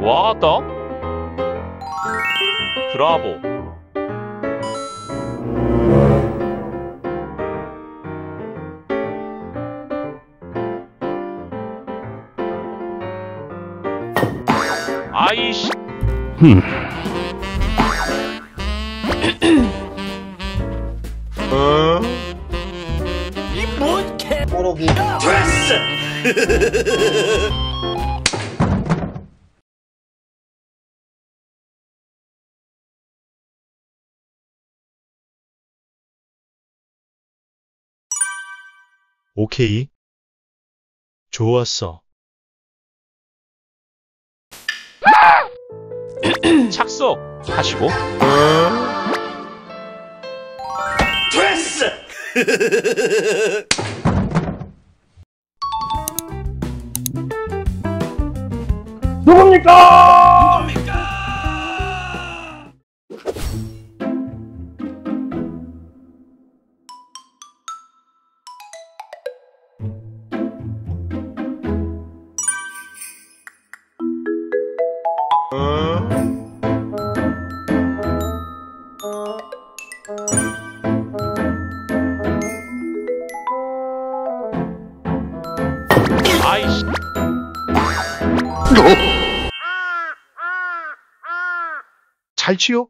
왔다 브라보 아이씨 어? 뽀록이 오케이. 좋았어. 착석 하시고. 아이씨 잘 치요?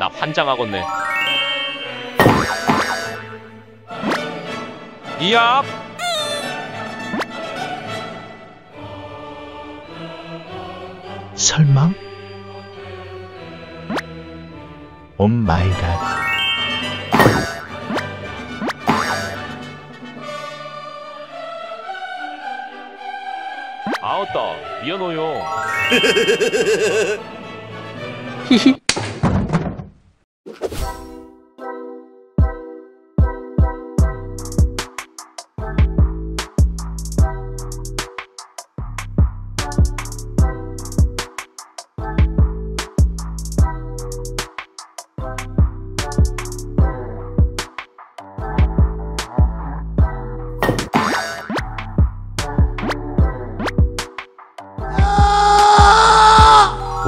나 환장하겠네 이압 설마? 오 마이 갓. 아웃다 미안해요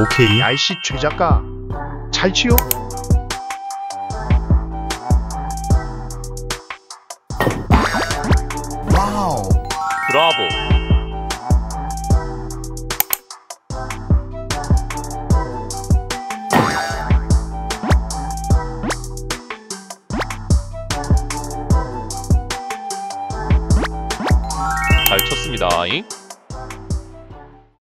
오케이. 날씨 최 작가. 잘 치요? 와우 브라보 잘 쳤습니다 잉?